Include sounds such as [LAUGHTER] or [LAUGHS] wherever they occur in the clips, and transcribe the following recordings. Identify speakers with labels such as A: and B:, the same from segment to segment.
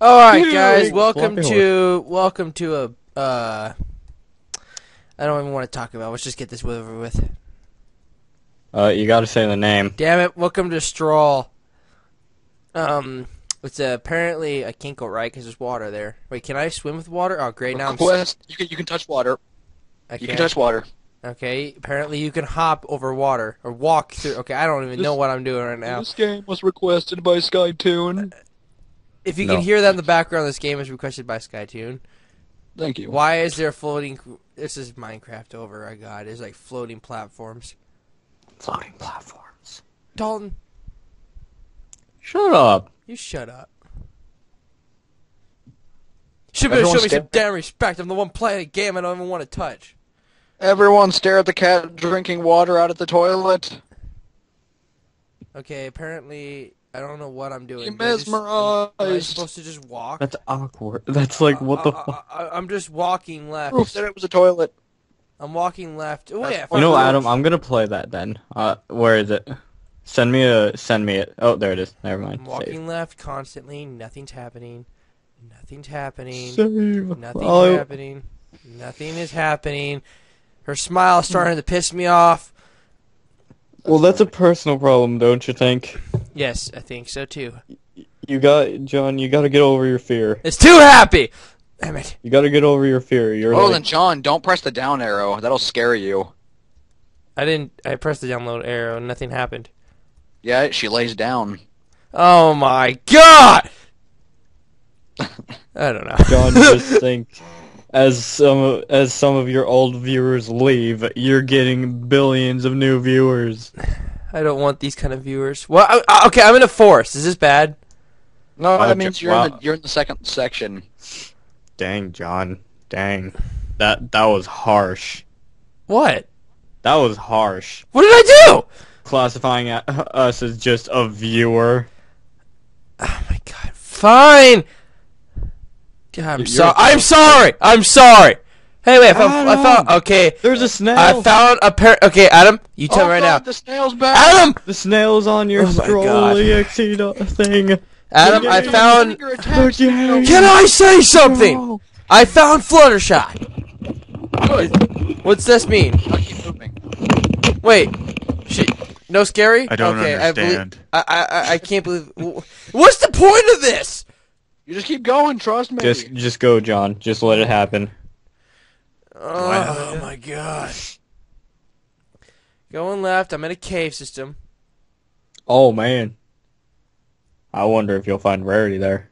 A: All right, guys. Welcome to welcome to a. Uh, I don't even want to talk about. it. Let's just get this over with.
B: Uh, you gotta say the name.
A: Damn it! Welcome to Straw. Um, it's uh, apparently I can't go right because there's water there. Wait, can I swim with water? Oh, great! Now I'm. s-
C: Request. You can you can touch water.
A: I
C: You
A: can't.
C: can touch water.
A: Okay. Apparently you can hop over water or walk through. Okay, I don't even know what I'm doing right now.
C: This game was requested by SkyTune.
A: If you
B: No.
A: can hear that in the background, this game is requested by SkyTune.
C: Thank you.
A: Why is there floating? This is Minecraft over. I got. There's like floating platforms.
B: Floating platforms.
A: Dalton,
B: Shut up.
A: you shut up. Should be
C: Everyone
A: show me some damn respect. I'm the one playing a game I don't even want to touch.
C: Everyone stare at the cat drinking water out of the toilet.
A: Okay, apparently I don't know what I'm doing.
C: You
A: Do I just- am- Am I
C: mesmerized.
A: supposed to just walk?
B: That's awkward. [LAUGHS] That's like what the.
A: I,
B: fu-
A: I, I, am just walking left.
C: Proof that it was a toilet.
A: I'm walking left. Oh yeah.
B: You know,
A: fuck.
B: Adam, I'm gonna play that then. Uh, where is it? Send me a. Send me it. Oh, there it is. Never mind.
A: I'm walking left constantly. Nothing's happening. Nothing's happening.
B: Save. Save.
A: Nothing's
B: Oh,
A: happening. Nothing is happening. Her smile is starting to piss me off.
B: well, that's a personal problem, don't you think?
A: Yes, I think so too.
B: You got, John. You gotta get over your fear.
A: It's too happy. Damn it.
B: You gotta get over your fear. You're
C: Oh,
B: like,
C: then John, don't press the down arrow. That'll scare you.
A: I didn't. I pressed the download arrow. and Nothing happened.
C: Yeah, she lays down.
A: Oh my god. [LAUGHS] I don't know.
B: John, just [LAUGHS] think, as some as some of your old viewers leave, you're getting billions of new viewers. [LAUGHS]
A: I don't want these kind of viewers. Well, I, I- okay, I'm in a forest. Is this bad?
C: No,
B: Wow,
C: that means you're in the you're in the second section.
B: Dang, John. Dang. That that was harsh.
A: What?
B: That was harsh.
A: What did I do?
B: Classifying us as just a viewer.
A: Oh my god. Fine. God, I'm sorry. I'm sorry. I'm sorry. Hey, wait. I found. I found. Okay.
B: There's a snail.
A: I found a pair. Okay, Adam. You tell
C: oh
A: me right
C: God,
A: now.
C: the snail's back.
A: Adam.
B: the snail's on your
A: Oh my
B: scroll exe thing.
A: Adam. I found. Can I say something?
B: Bro.
A: I found Fluttershy. What's this mean?
C: I'll keep moving.
A: Wait. She. No scary.
D: I don't
A: okay,
D: understand.
A: I, I, I I can't believe. What's the point of this?
C: You just keep going. Trust me.
B: Just just go, John. Just let it happen.
A: Oh my gosh. Going left, I'm in a cave system.
B: Oh man. I wonder if you'll find rarity there.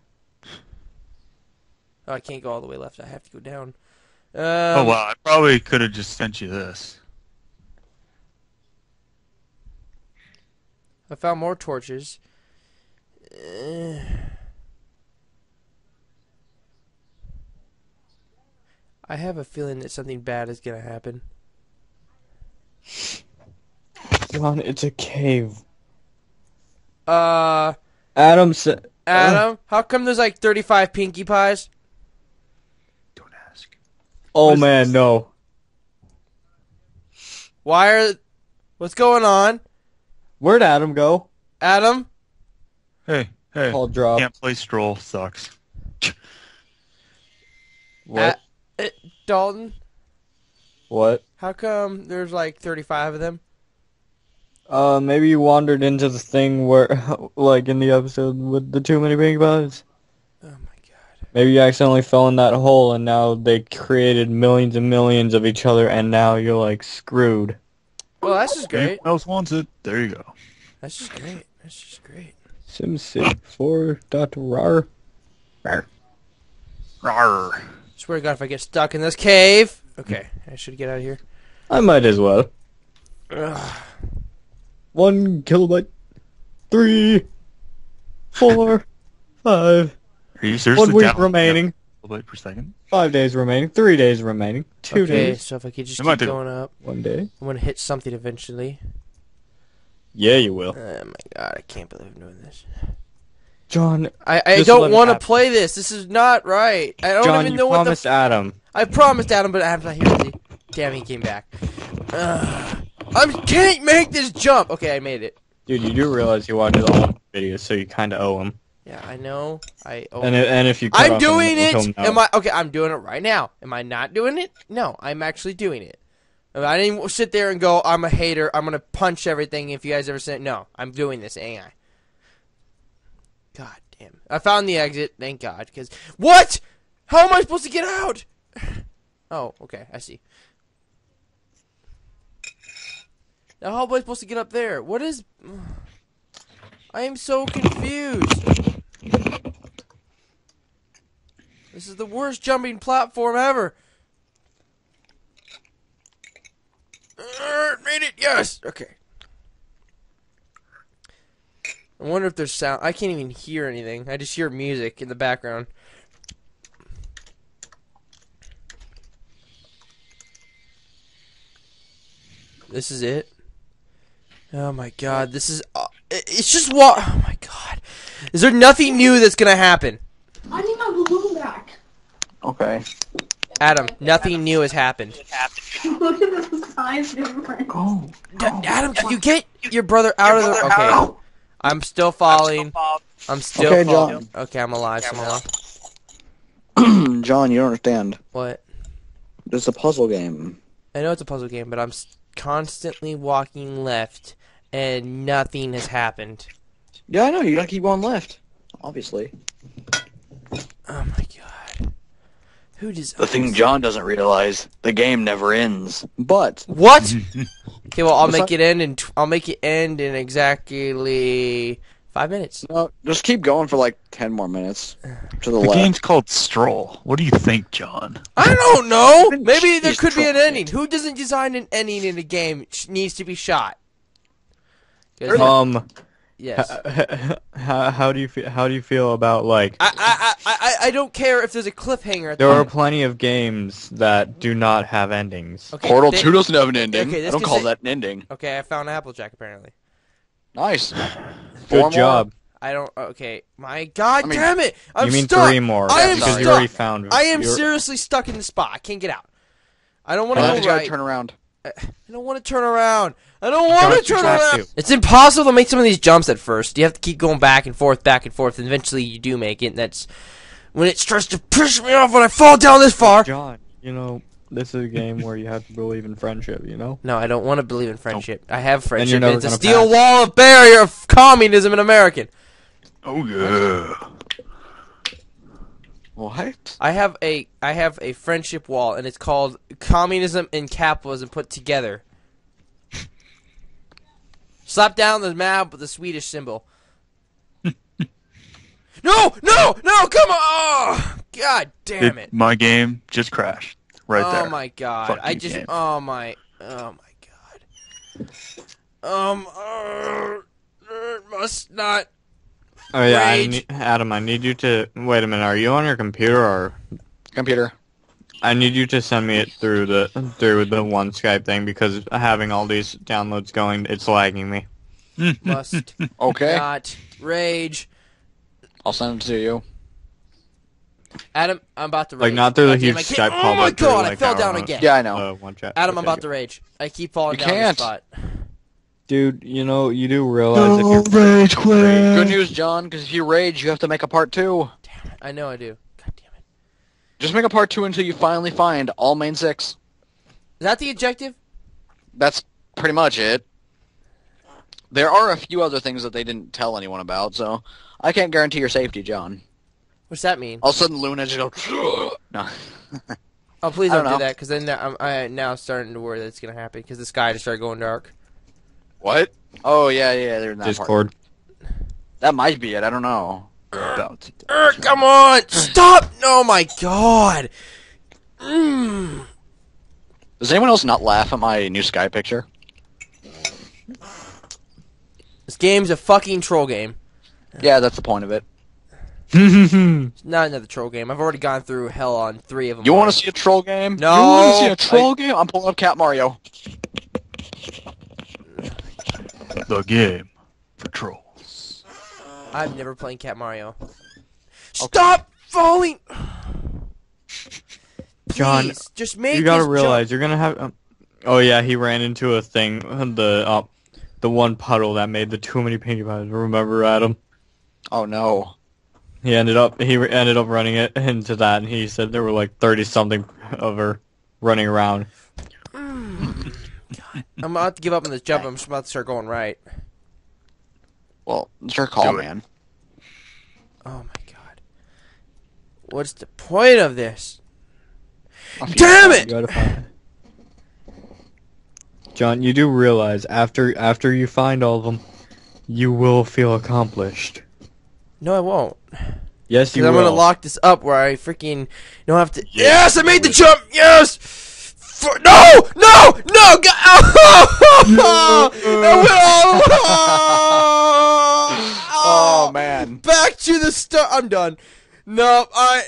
A: Oh, I can't go all the way left. I have to go down. Um,
D: oh well, I probably could have just sent you this.
A: I found more torches. Uh, I have a feeling that something bad is gonna happen.
B: John, it's a cave.
A: Uh,
B: Adam said.
A: Adam, how come there's like 35 Pinkie Pies?
D: Don't ask.
B: Oh man,
D: this?
B: no.
A: Why are? What's going on,
B: Where'd Adam go?
A: Adam?
D: Hey, hey.
B: Call drop.
D: Can't play stroll sucks.
B: What?
A: Uh, uh, Dalton,
B: what?
A: how come there's like 35 of them?
B: Uh, maybe you wandered into the thing where, [LAUGHS] like in the episode with the too many pink pies.
A: Oh my god.
B: Maybe you accidentally fell in that hole and now they created millions and millions of each other and now you're like screwed.
A: Well, that's just great.
D: Anyone else wants it? There you go.
A: That's just great. That's just great.
B: SimCity 4 dot rar. Rar.
D: Rawr.
A: Swear to God, if I get stuck in this cave. Okay, I should get out of here.
B: I might as well.
A: Ugh.
B: One kilobyte. Three. Four. [LAUGHS] Five.
D: Are you seriously
B: One week
D: down
B: remaining.
D: a kilobyte per second?
B: Five days remaining. Three days remaining. Two
A: okay,
B: days.
A: so if I could just
D: It might
A: keep
D: do.
A: going up,
B: One day.
A: I'm gonna hit something eventually.
B: Yeah, you will.
A: Oh my God, I can't believe I'm doing this.
B: John,
A: I, I don't want to play this. This is not right. I don't
B: John,
A: even know what the.
B: promised Adam.
A: I promised Adam, but I'm not here. he? Damn, he came back. Ugh. I can't make this jump. Okay, I made it.
B: Dude, you do realize you watched the whole video, so you kind of owe him.
A: Yeah, I know. I. Oh.
B: And i- and if you
A: I'm doing
B: him,
A: it.
B: he'll.
A: Am I okay? I'm doing it right now. Am I not doing it? No, I'm actually doing it. I didn't sit there and go, "I'm a hater. I'm gonna punch everything." If you guys ever said no, I'm doing this, ain't I? God damn! I found the exit. Thank God. Because what? How am I supposed to get out? [SIGHS] Oh, okay. I see. Now how am I supposed to get up there? What is? [SIGHS] I am so confused. This is the worst jumping platform ever. Uh, made it, yes. Okay. I wonder if there's sound. I can't even hear anything. I just hear music in the background. This is it. Oh my god, this is. Uh, it- it's just what. Oh my god. Is there nothing new that's gonna happen?
E: I need my balloon back.
C: Okay.
A: Adam, nothing new has happened. [LAUGHS]
E: Look at the size difference.
C: Go.
A: D- Adam, can you get your brother out of the? Okay, I'm still falling. I'm still falling.
C: Okay,
A: falling.
C: John.
A: Okay, I'm alive somehow. [CLEARS THROAT]
C: John, you don't understand.
A: What?
C: This is a puzzle game.
A: I know it's a puzzle game, but I'm constantly walking left, and nothing has happened.
C: Yeah, I know. You gotta keep going left. Obviously.
A: Oh my god. Who does
C: The thing John doesn't realize: the game never ends. But
A: What? [LAUGHS] okay, well I'll
C: What's
A: make
C: up?
A: it end in. I'll make it end in exactly five minutes.
C: no, just keep going for like ten more minutes to the,
D: The
C: left.
D: game's called Stroll. What do you think, John?
A: I don't know. [LAUGHS] Maybe there
C: Jeez,
A: could be an
C: Troy.
A: ending. Who doesn't design an ending in a game sh- needs to be shot?
B: Um,
A: yes.
B: how, how do you feel? How do you feel about like?
A: I, I, I, I, I don't care if there's a cliffhanger at the
B: There are
A: end.
B: plenty of games that do not have endings.
A: Okay,
C: Portal
A: they-
C: Two doesn't have an ending.
A: Okay,
C: I don't call
A: say-
C: that an ending.
A: Okay, I found Applejack apparently.
C: Nice. [SIGHS]
B: Good
C: Four more?
B: job.
A: I don't. Okay, my God
C: I mean-
A: damn it! I'm
B: you mean
A: stuck.
B: three more?
A: I am
B: because
C: stuck.
B: you already found.
A: I am
B: you're-
A: seriously stuck in the spot. I can't get out. I don't want to go right.
C: turn around.
A: I don't want to turn around. I don't want to turn around.
B: to.
A: It's impossible to make some of these jumps at first. You have to keep going back and forth, back and forth, and eventually you do make it. And that's when it starts to push me off when I fall down this far.
B: John, you know this is a game where you have to believe in friendship. You know.
A: No, I don't want to believe in friendship. I have friendship. and it's a steel
B: pass.
A: wall of barrier of communism in American.
D: Oh yeah.
C: What?
A: I have a I have a friendship wall, and it's called communism and capitalism put together. Slap down the map with the Swedish symbol. [LAUGHS] no, no, no! Come on! Oh, God damn it!
D: My game just crashed right
A: oh
D: there.
A: Oh my God!
D: Fuck
A: I
D: you,
A: just
D: game.
A: oh my oh my God! Um, uh, must not.
B: Oh yeah, I
A: Rage.
B: need, Adam. I need you to wait a minute. Are you on your computer or?
C: Computer.
B: I need you to send me it through the through the one Skype thing because having all these downloads going, it's lagging me.
A: Must [LAUGHS]
C: Okay.
A: not rage.
C: I'll send it to you.
A: Adam, I'm about to rage.
B: Like not through the
A: God
B: huge Skype call,
A: Oh my
B: but through,
A: god, I fell down again.
C: Yeah, I know.
B: Uh, one chat.
A: Adam, I'm about to rage. I keep falling
C: You
A: down
C: can't.
A: the spot.
B: Dude, you know you do realize if you're
D: rage quit.
C: Good news, John, because if you rage, you have to make a part two. Damn it.
A: I know I do. God damn it.
C: Just make a part two until you finally find all main six.
A: Is that the objective?
C: That's pretty much it. There are a few other things that they didn't tell anyone about, so I can't guarantee your safety, John.
A: What's that mean?
C: All of a sudden, Luna just goes. [LAUGHS] no.
A: Oh, please
C: I
A: don't,
C: don't
A: do
C: know.
A: that, because then I'm I, now starting to worry that it's gonna happen, because the sky just started going dark.
C: What? Oh yeah, yeah. They're in that part.
B: Discord.
C: That might be it. I don't know.
D: About.
A: Er, come on! Stop! Oh my god! Mm.
C: Does anyone else not laugh at my new sky picture?
A: This game's a fucking troll game.
C: Yeah, that's the point of it. [LAUGHS]
A: It's not another troll game. I've already gone through hell on three of them.
C: You want to see a troll game?
A: No,
C: You want to see a troll game? I'm pulling up Cat Mario.
D: The game for trolls.
A: I've never played Cat Mario. Stop falling!
B: John,
A: just make
B: you gotta
A: this jump.
B: realize you're gonna have. Um, oh yeah, he ran into a thing. [LAUGHS] The uh, the one puddle that made the too many pinkie pies. Remember, Adam?
C: Oh no.
B: He ended up he ended up running it [LAUGHS] into that, and he said there were like thirty something of her running around.
A: I'm about to give up on this jump. I'm just about to start going right.
C: Well, it's your call,
D: Do it.
C: man.
A: Oh my god. What's the point of this?
C: I'll feed
A: Damn
C: you.
A: it!
B: Gotta find John, you do realize after after you find all of them, you will feel accomplished.
A: No, I won't.
B: Yes,
A: Because
B: you
A: I'm
B: will.
A: gonna lock this up where I freaking don't have to.
D: Yes,
A: Yes, I made the jump. Yes. For, no, no, no! Go, oh, I went all-
C: Oh man.
A: Back to the start. I'm done. No, I